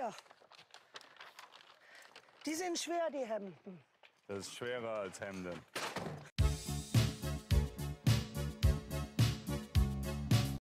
hier. Die sind schwer, die Hemden. Das ist schwerer als Hemden.